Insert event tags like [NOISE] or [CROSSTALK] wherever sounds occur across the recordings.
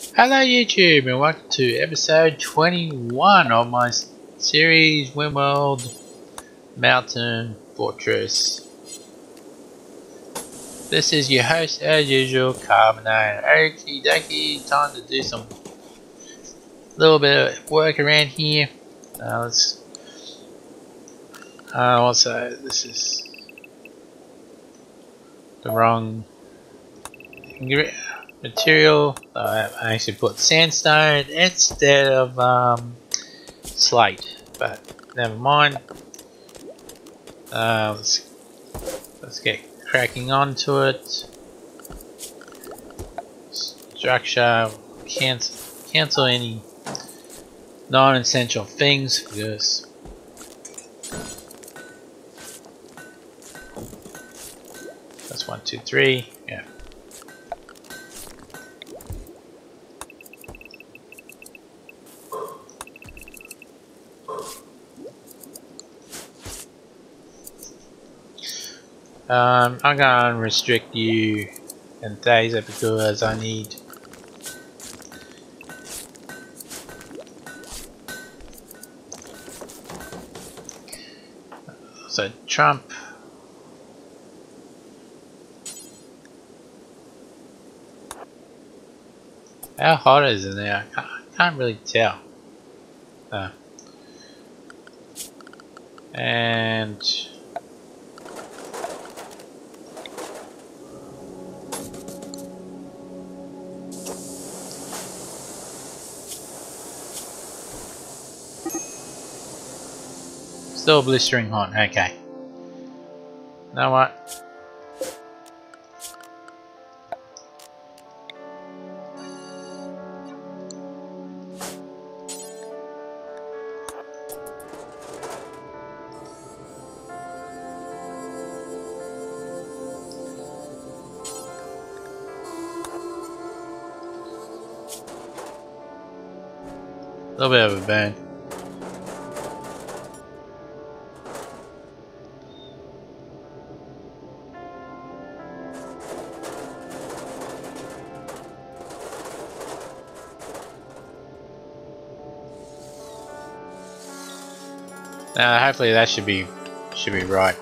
Hello YouTube and welcome to episode 21 of my series Rimworld Mountain Fortress. This is your host as usual, Carbonite. Okie dokie, time to do some little bit of work around here. Uh, let's uh, also this is the wrong material. Uh, I actually put sandstone instead of um, slate, but never mind. Uh, let's, let's get cracking onto it. Structure, cancel, cancel any non-essential things because that's one, two, three. Um, I'm gonna restrict you and Thaser because I need so Trump How hot is it there? I can't, I can't really tell. Uh, and Still blistering hot, okay. Know what? A little bit of a burn. Uh, hopefully that should be should be right.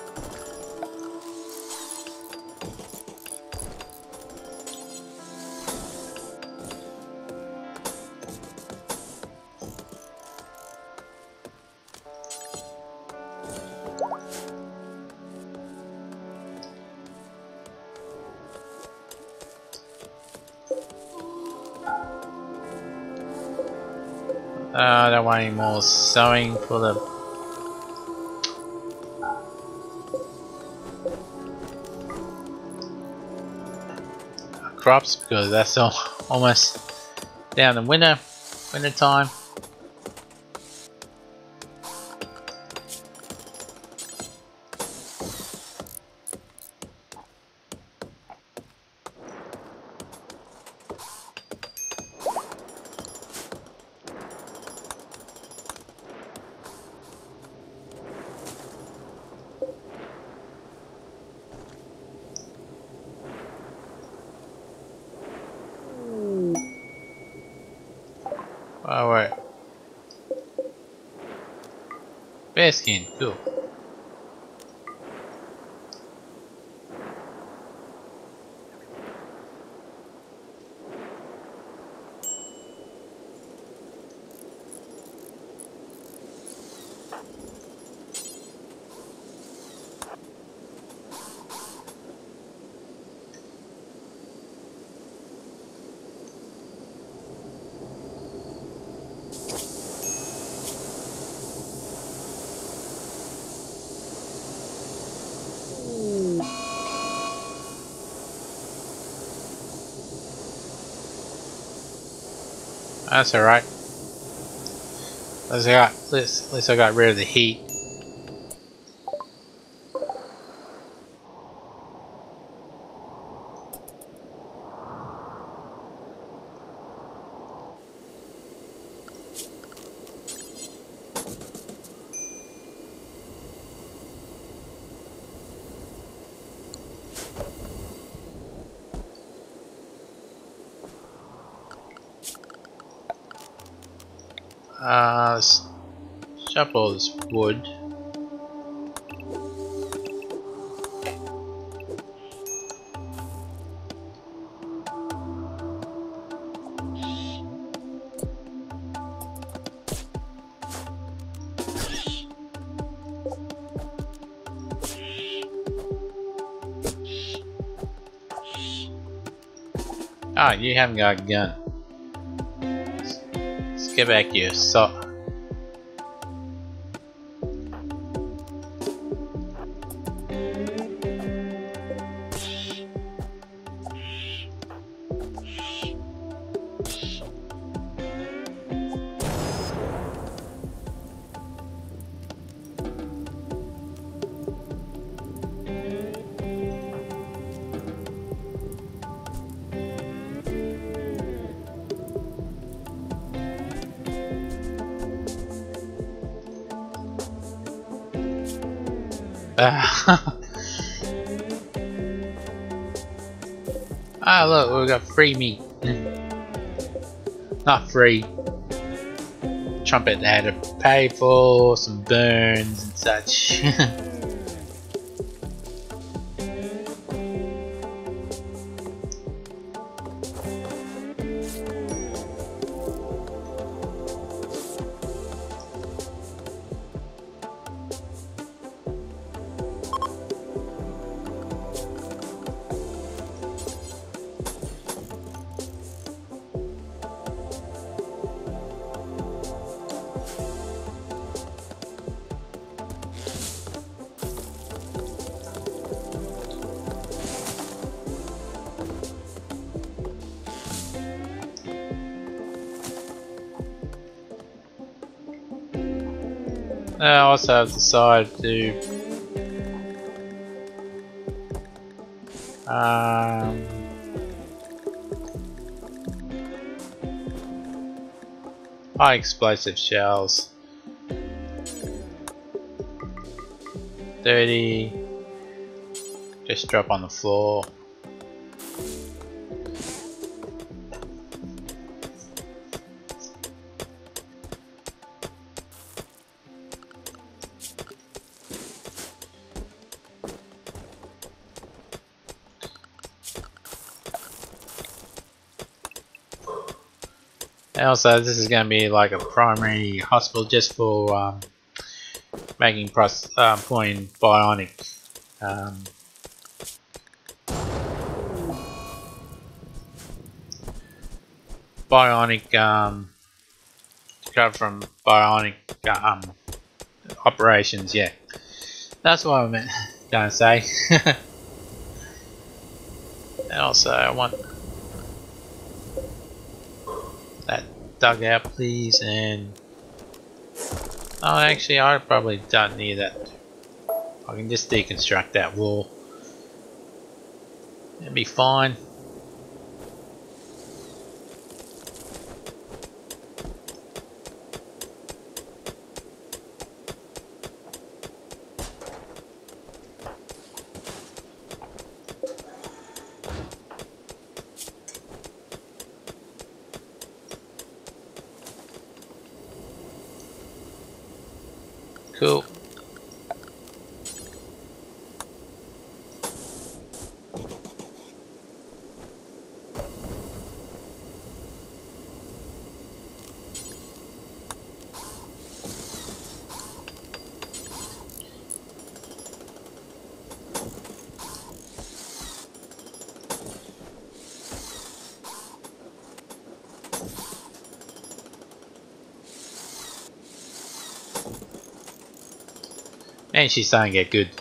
Uh, I don't want any more sewing for the crops because that's all, almost down in winter, winter time. Oh wait. Bear skin, cool. That's alright. At least I got at least, at least I got rid of the heat. Chop all this wood. Ah, you haven't got a gun. Let's get back here. So. [LAUGHS] ah, look, we got free meat. Not free. Trumpet had to pay for some burns and such. [LAUGHS] have decided to um, high explosive shells. 30 just drop on the floor also, this is going to be like a primary hospital just for um, making uh, point bionic. Um, bionic um, go from bionic um, operations. Yeah, that's what I meant. [LAUGHS] Going to say. [LAUGHS] and also, I want dugout please and oh actually I probably don't need that. I can just deconstruct that wall. It'd be fine Cool. And she's starting to get good.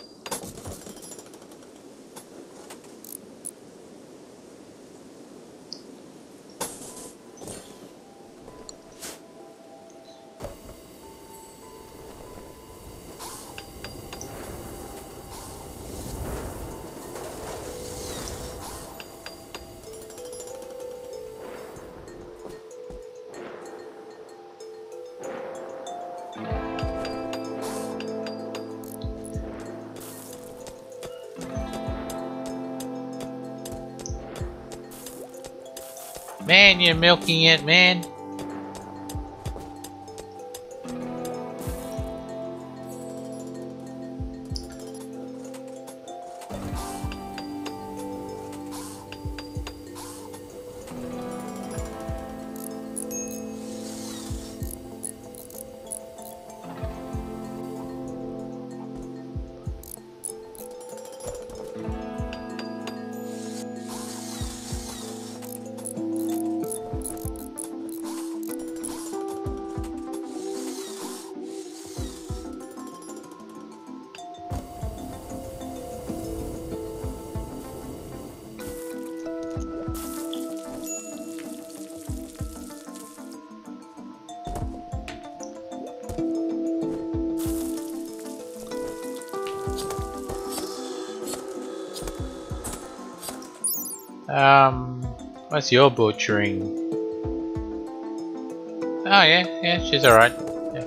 Man, you're milking it, man. What's your butchering? Oh yeah, yeah, she's alright. Yeah.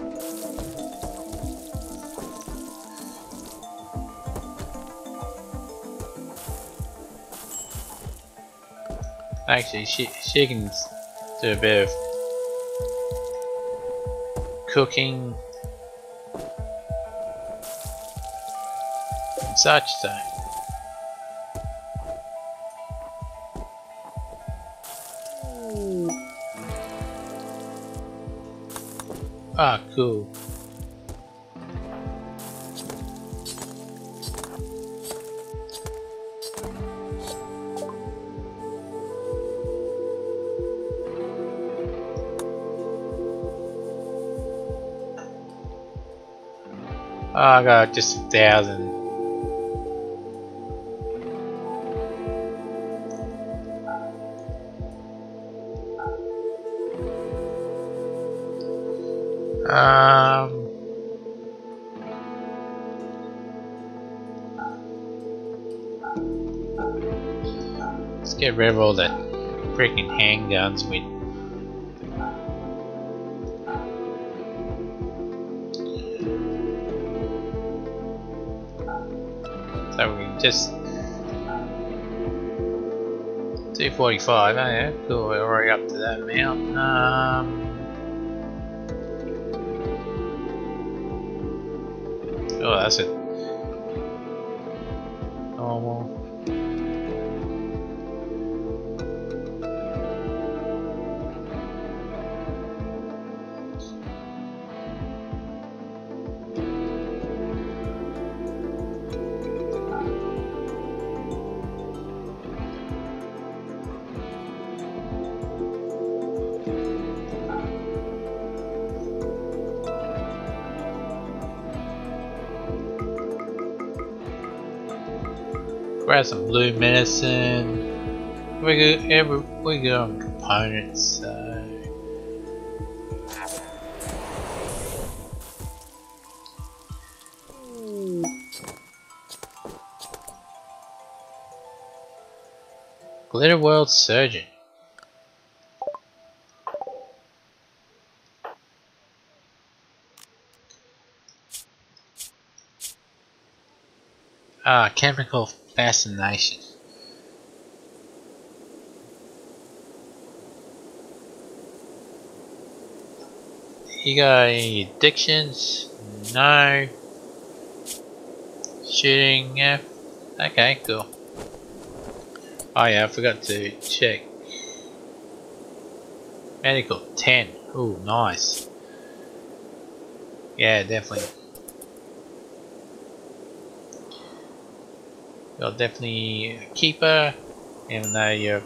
Actually, she she can do a bit of cooking and such so. Ah, cool. Oh, I got just a thousand. All that freaking handguns we So we can just 245, oh yeah, cool, we're already up to that amount. Um, Grab some blue medicine. We go every we go on components. So. Glitter World Surgeon. Ah, chemical fascination. You got any addictions? No. Shooting, yeah. Okay, cool. Oh yeah, I forgot to check. Medical, 10. Ooh, nice. Yeah, definitely. You're definitely a keeper, even though you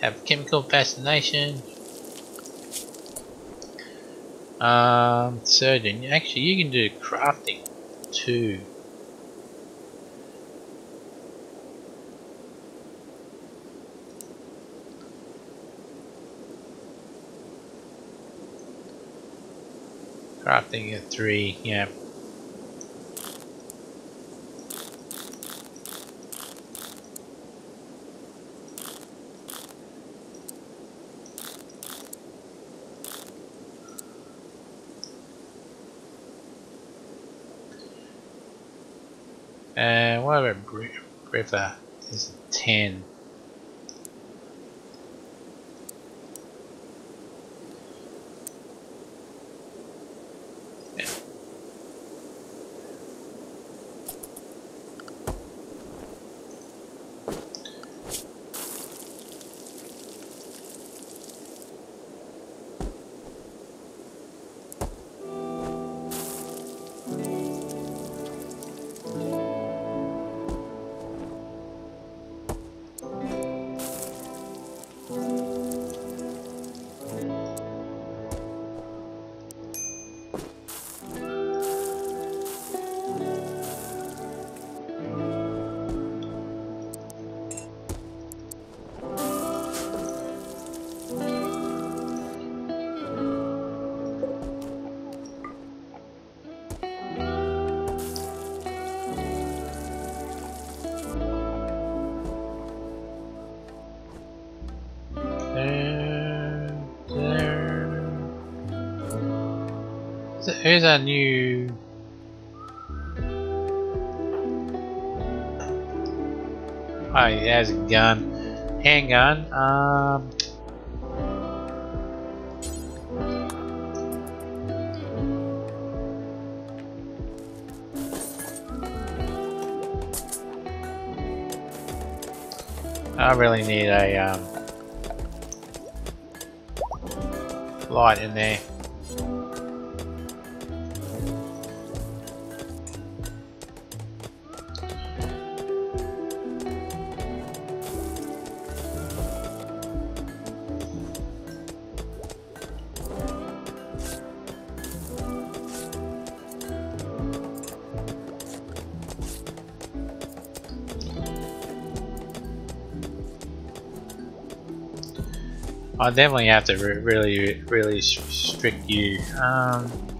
have chemical fascination. Um, surgeon. Actually, you can do crafting too. Crafting at three, yeah. About River? Is 10. Here's a new... Oh, he has a gun. Handgun. Um... I really need a um, light in there. I definitely have to re really, really restrict you. Um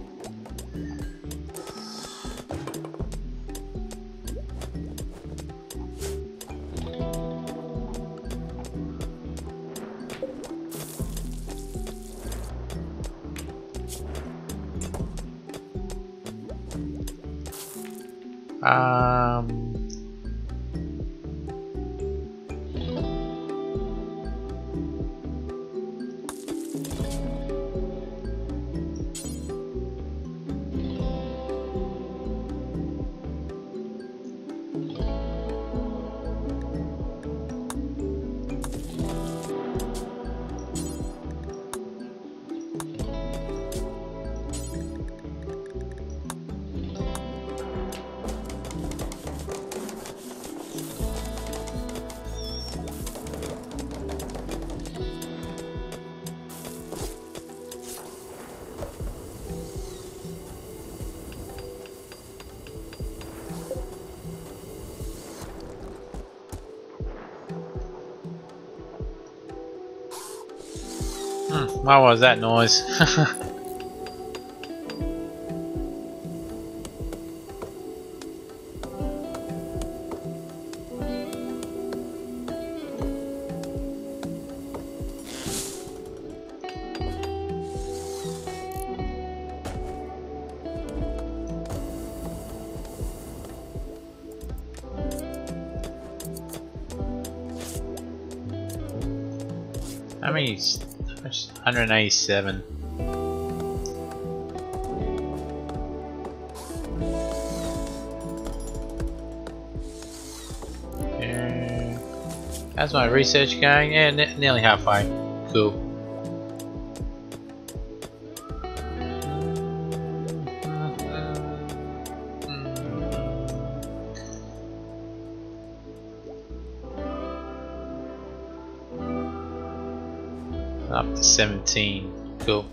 what was that noise? [LAUGHS] 197. Yeah. How's my research going? Yeah, ne nearly halfway. Cool. 17. Cool.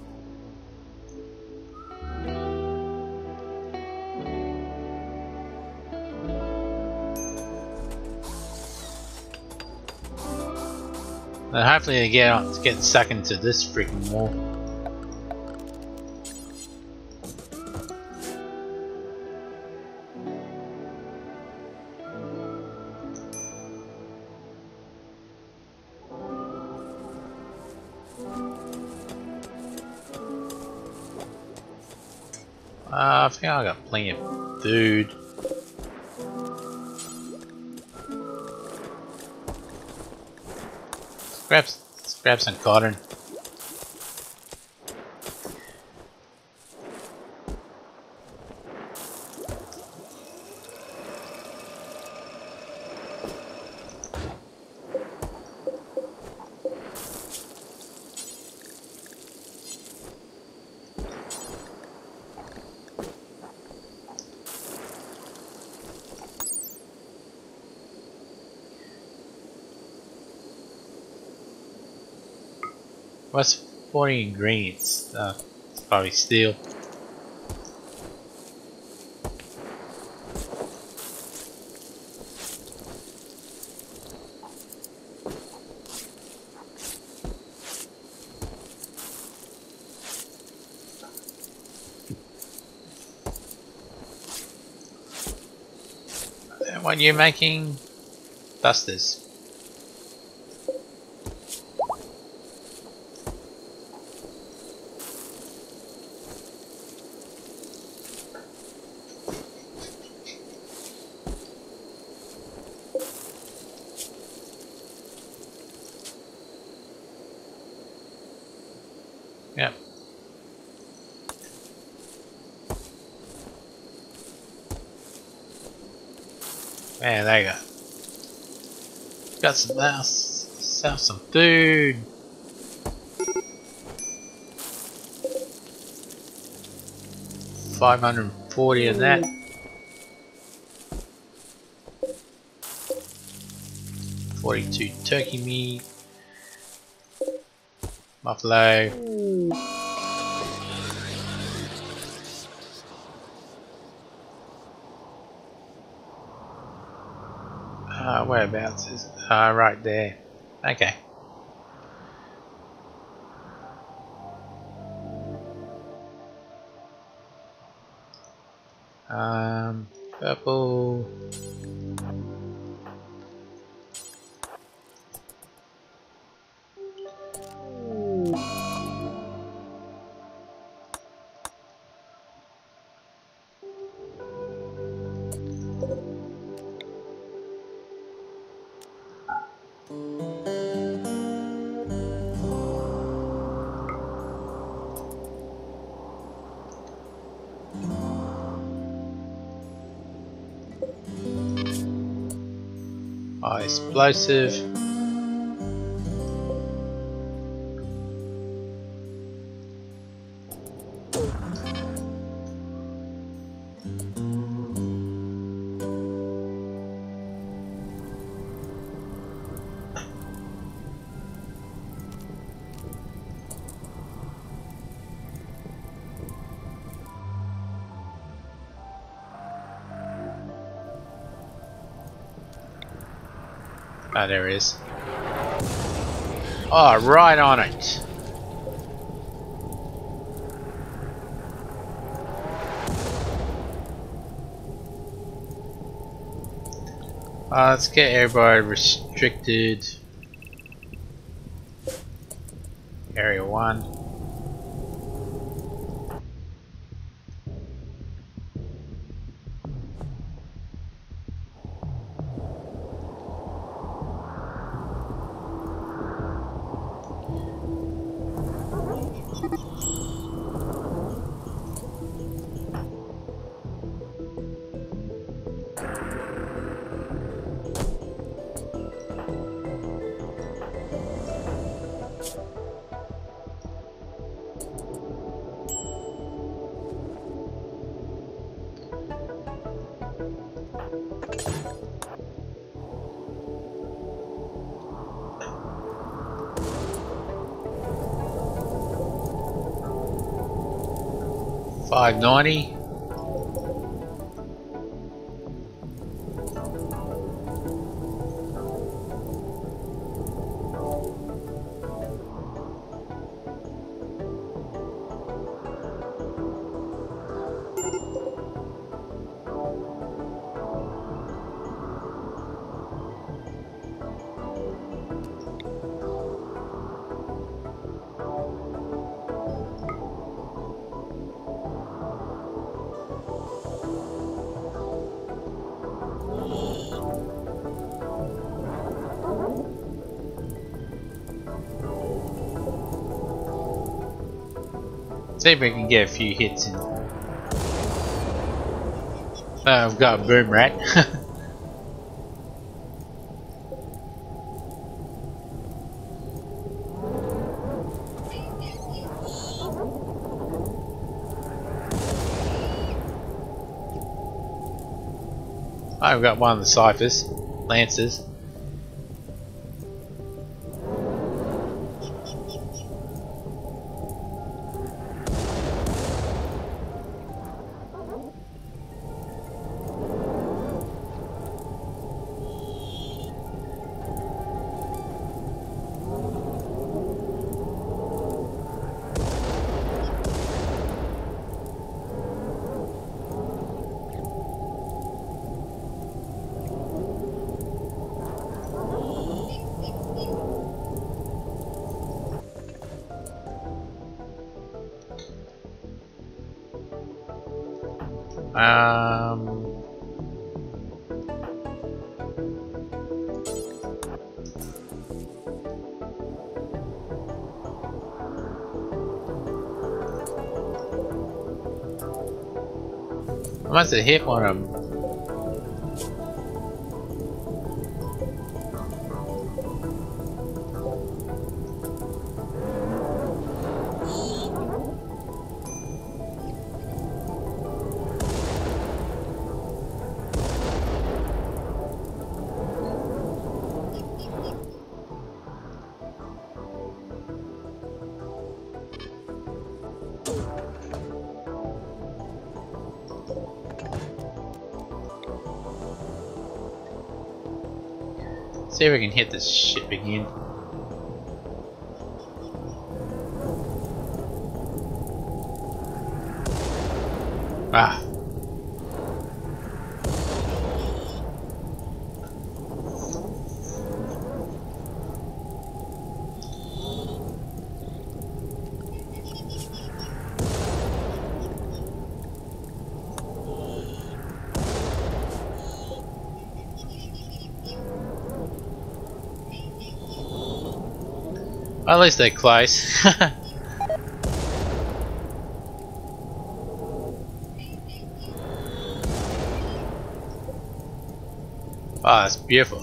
And hopefully they get get stuck into this freaking wall. Uh, I got plenty of food. Grab, grab some cotton. 40 ingredients? Uh, probably steel. What you're making? Dusters. Yep. Man, there you go. Some mouse, have some food. Five hundred and forty of that. Forty-two turkey meat. Buffalo. Uh, whereabouts is uh, right there. Okay. Um, purple. Explosive. Ah, is. Oh, right on it. Uh, let's get everybody restricted. Area 1. 90 See if we can get a few hits in. Uh, I've got a boom rat. [LAUGHS] I've got one of the Scythers, lancers. Must have hit one of See if we can hit this ship again. At least they're close. [LAUGHS] Ah, oh, that's beautiful.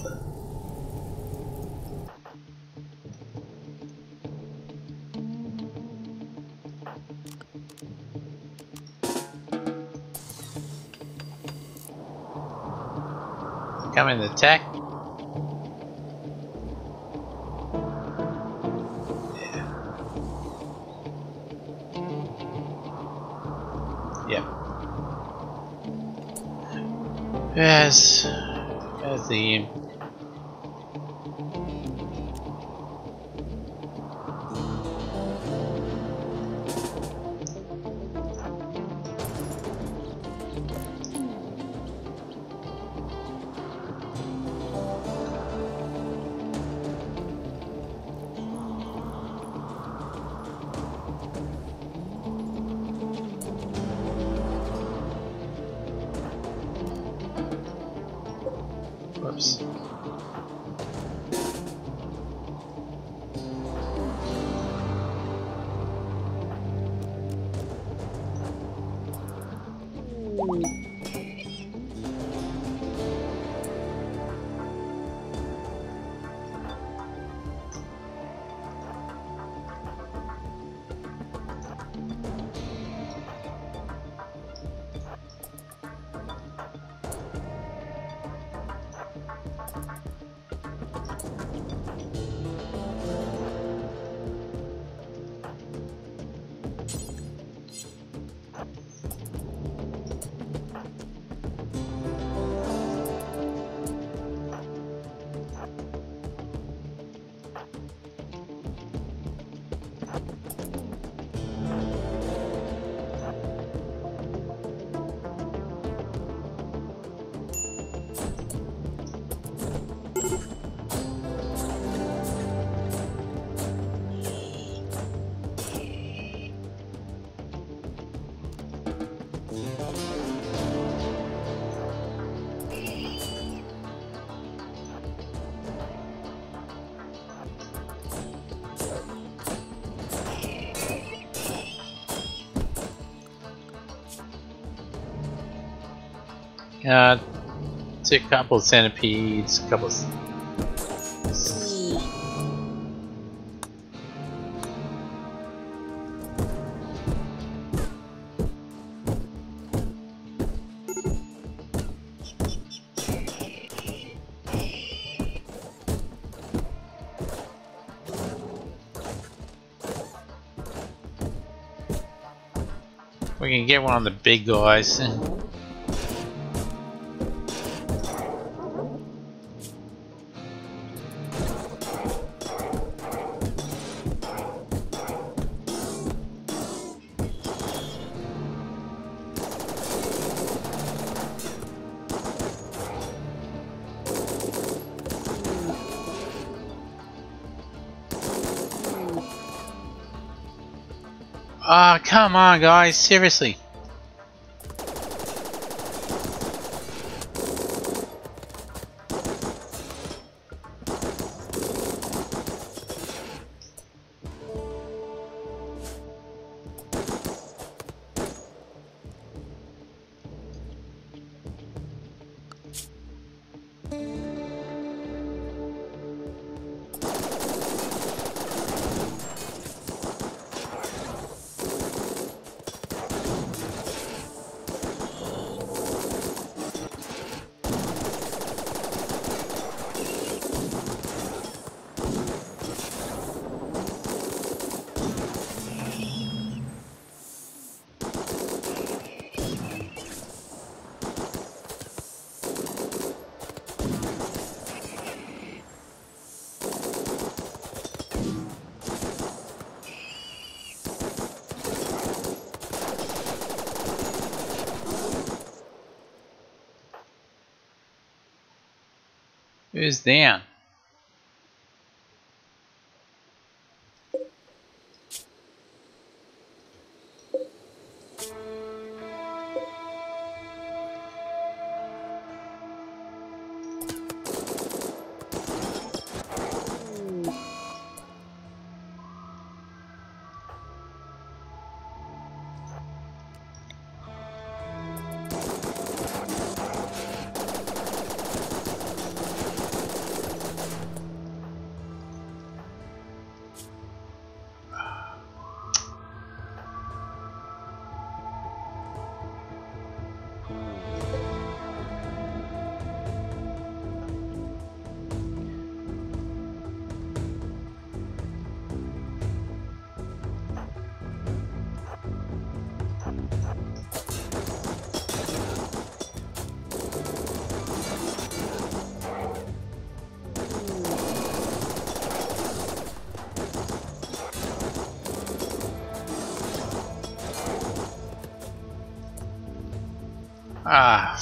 Come in attack. Yes, as the Uh, see a couple of centipedes, a couple of We can get one on the big guys. [LAUGHS] come on guys, seriously. Who's down? Ah.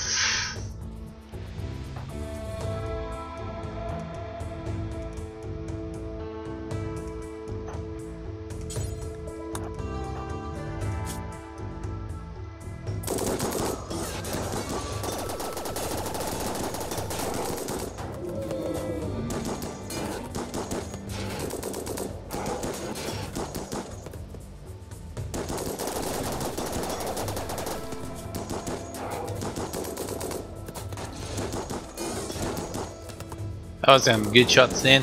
That was good shots then.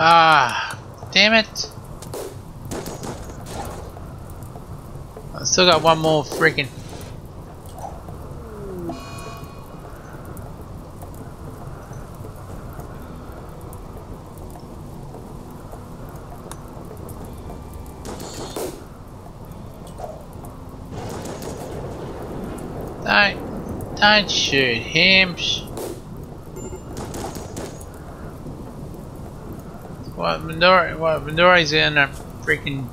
Ah, damn it. I still got one more freaking. Don't, don't shoot him. What Midori? What Midori's in a freaking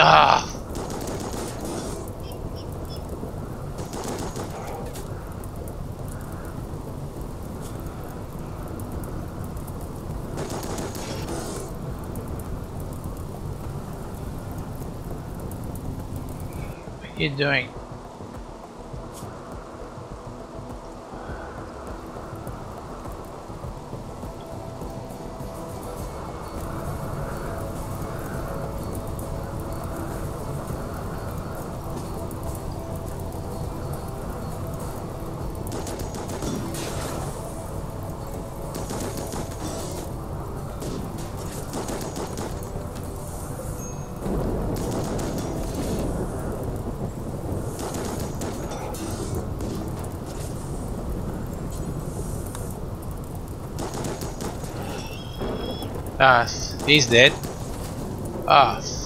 Ah. What are you doing? He's dead. Ah.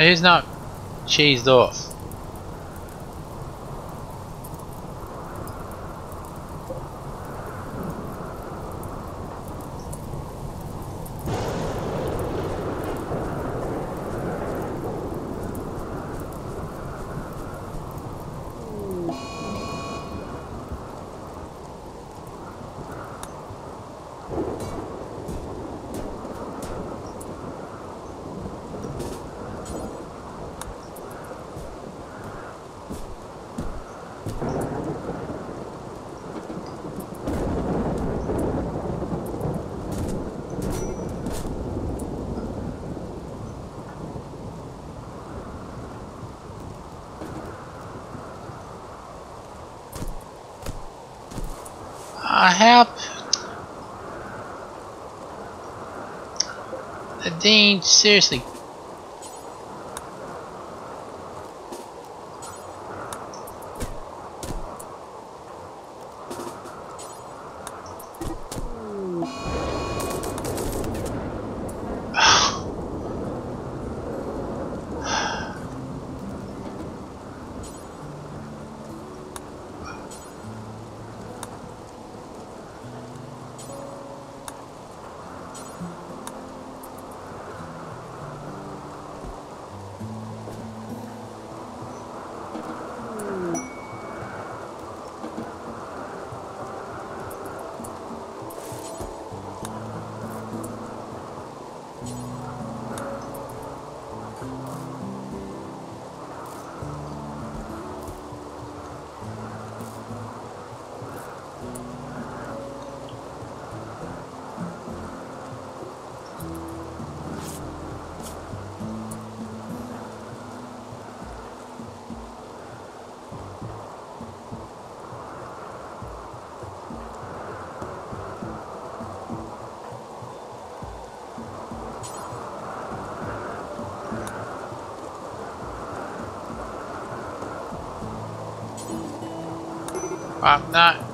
He's not cheesed off. Uh, help! The Dean, seriously. I'm not.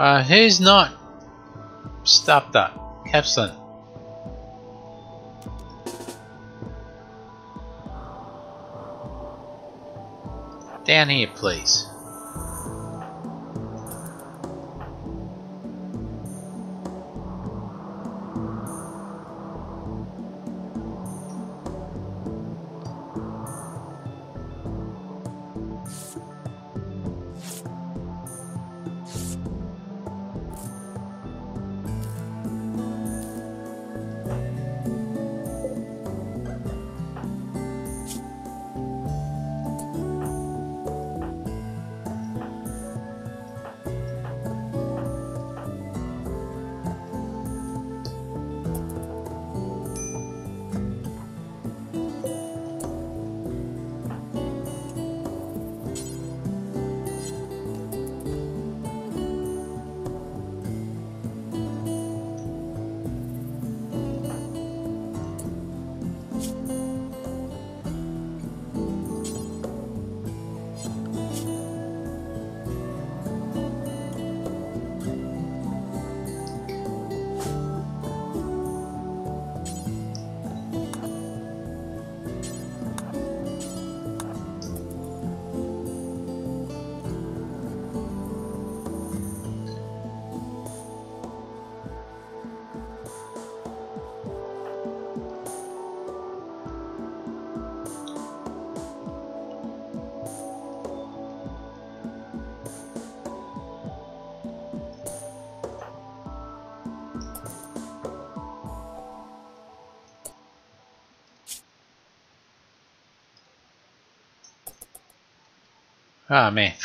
Uh, he's not. Stop that. Capson. Down here, please. Ah, man. [LAUGHS]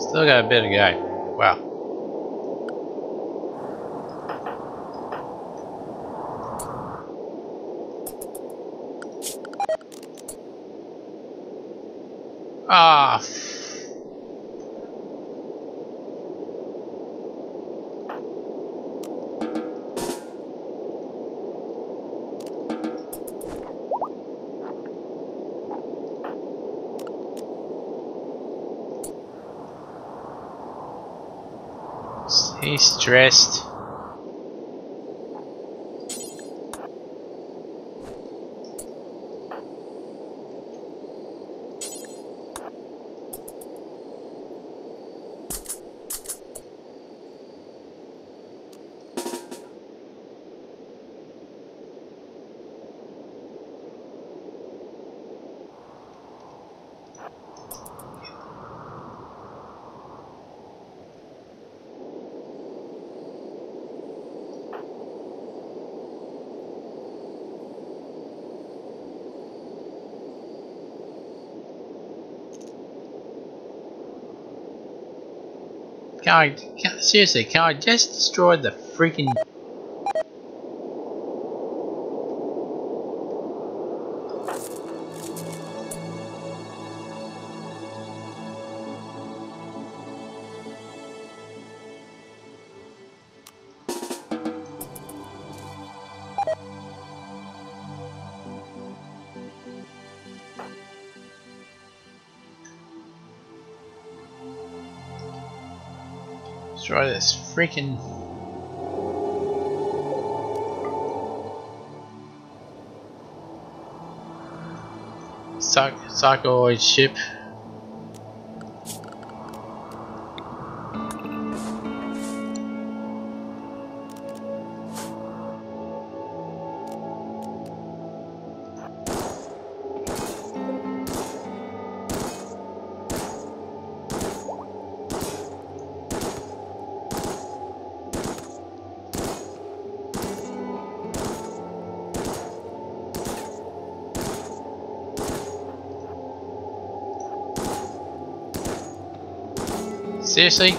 Still got a bit of guy. Wow. Ah, He's Can I, can, seriously, can I just destroy the freaking freaking Sarcoid ship. Seriously?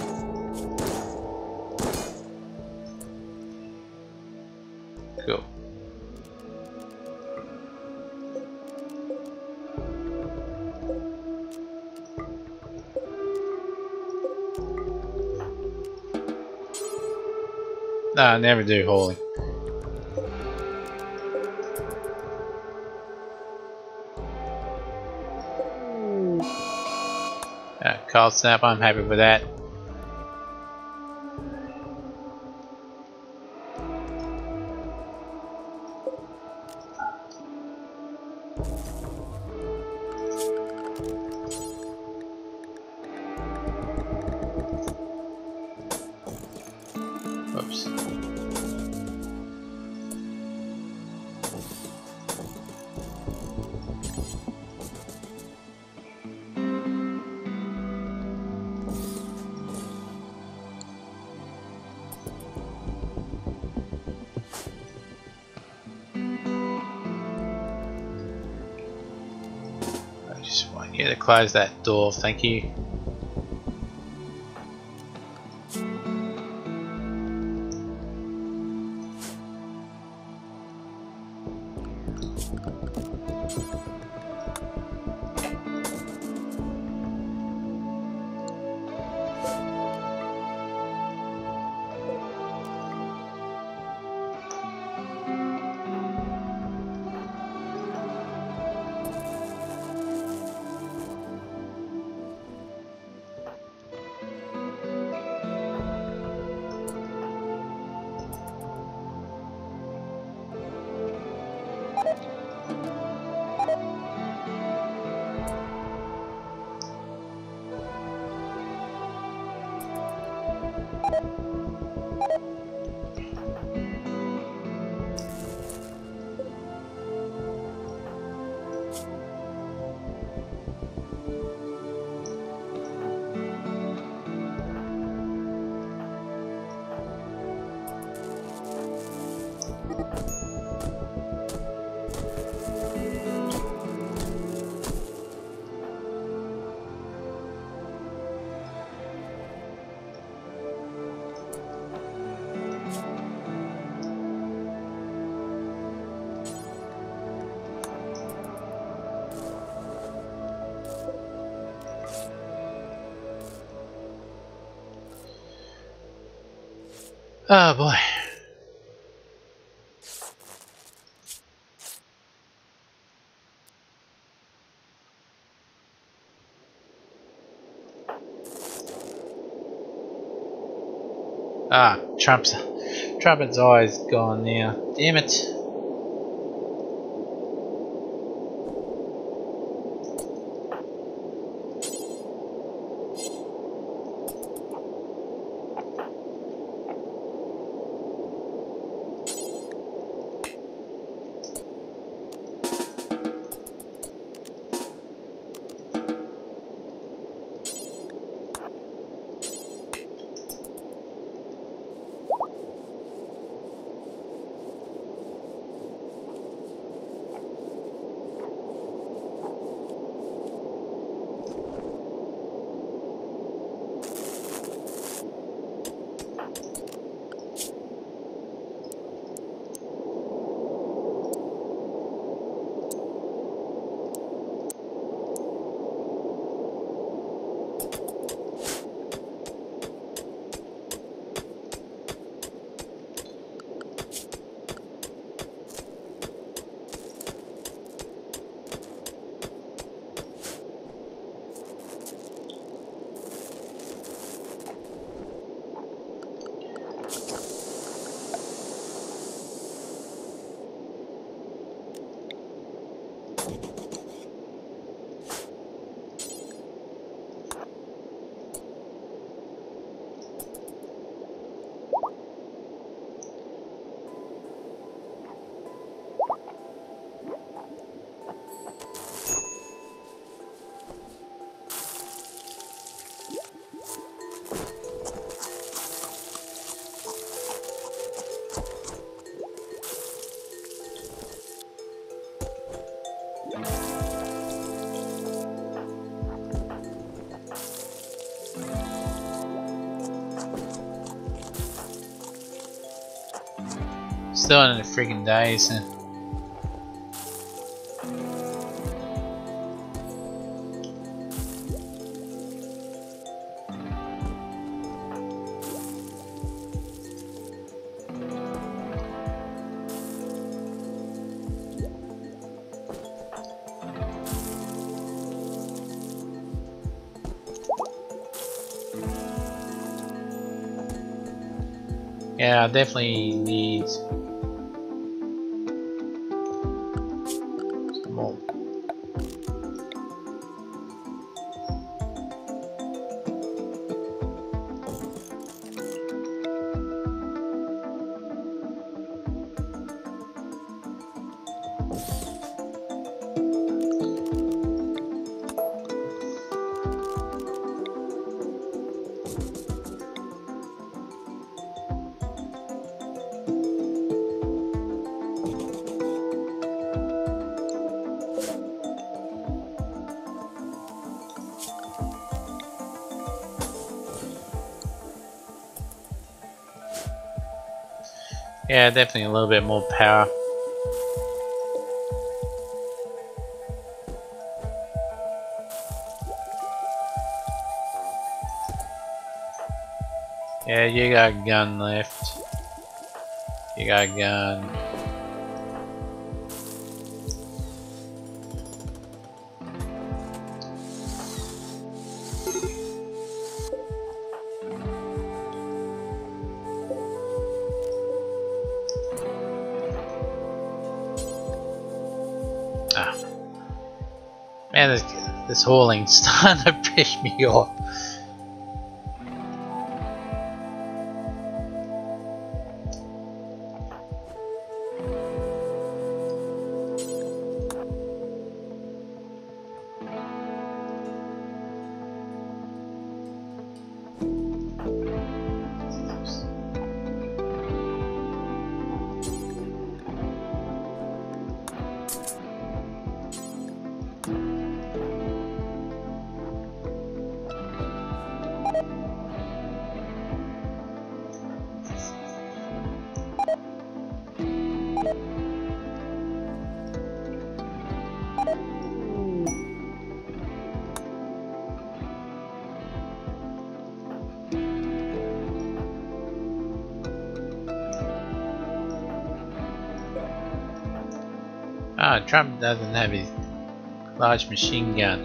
Cool. Nah, I never do holy. Ah, card snap, I'm happy with that. To close that door, thank you. Oh boy. Ah, Trump's Trumpet's eyes gone now. Damn it. Still in the freaking days. Yeah, definitely needs Yeah, definitely a little bit more power. Yeah, you got a gun left. You got a gun. This, hauling's starting to [LAUGHS] piss me off. Trump doesn't have his large machine gun.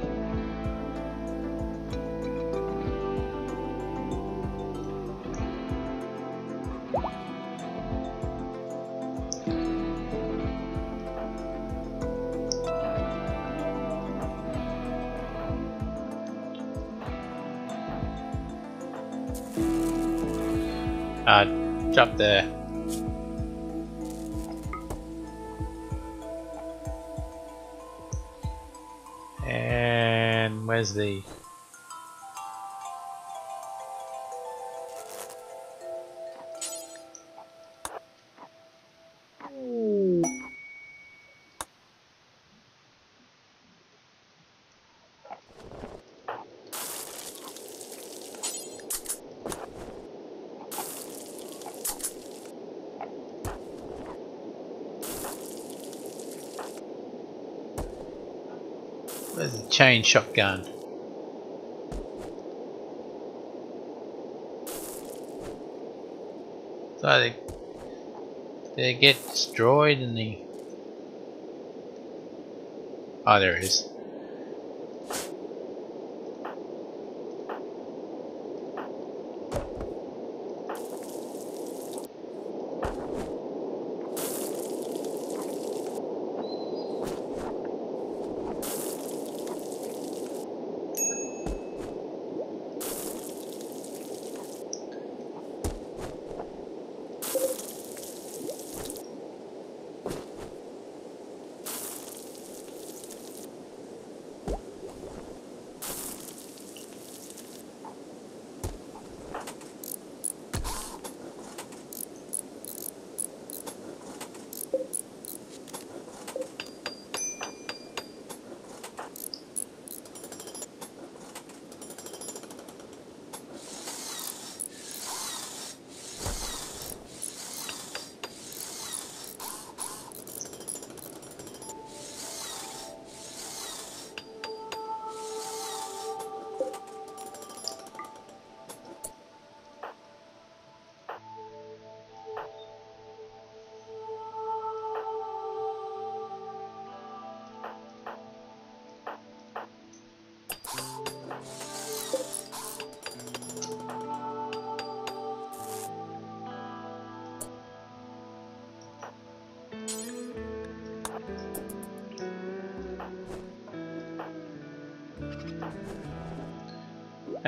Ah, drop there. The where's the chain shotgun? So they they get destroyed in the Oh there it is.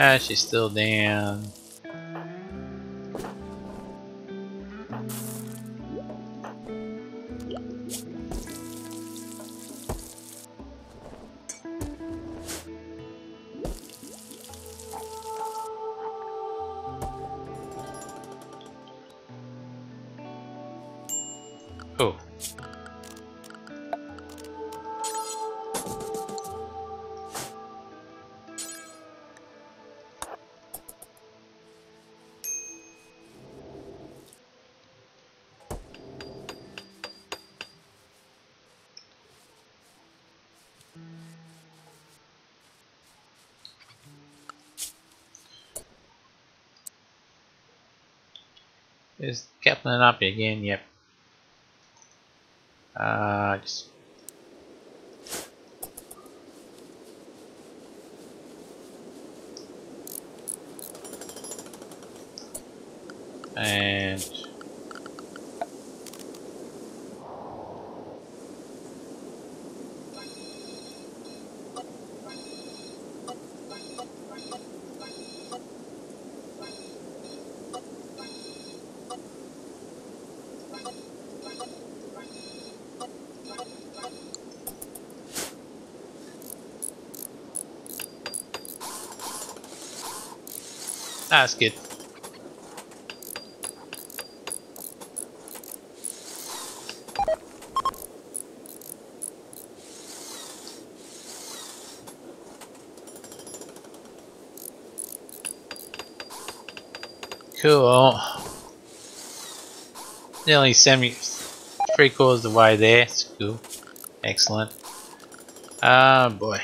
Ah, she's still down. Again? Yep. Uh, just and That's good. Cool. Nearly semi three quarters of the way there. It's cool. Excellent. Ah oh boy.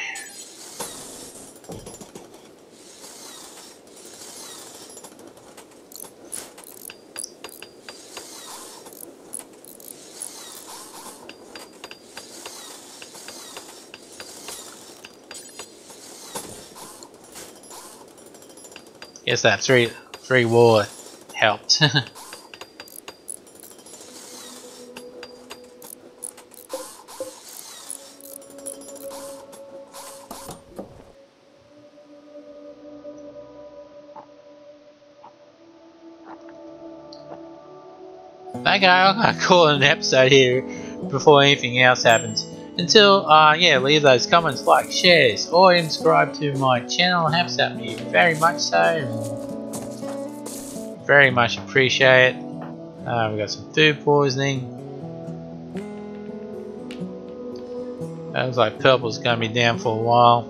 Guess that three three war helped. Okay, I'm gonna call it an episode here before anything else happens. Until, uh, yeah, leave those comments, like, shares, or subscribe to my channel. Helps out me very much so. Very much appreciate it. Uh, we got some food poisoning. It looks like purple's gonna be down for a while.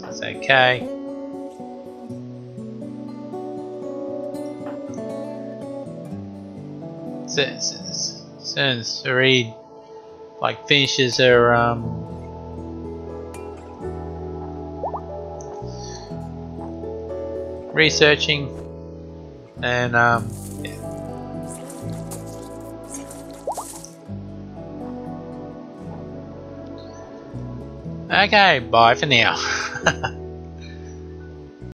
That's okay. Since, since Reed like finishes her um, researching and um, yeah. Okay, bye for now. [LAUGHS]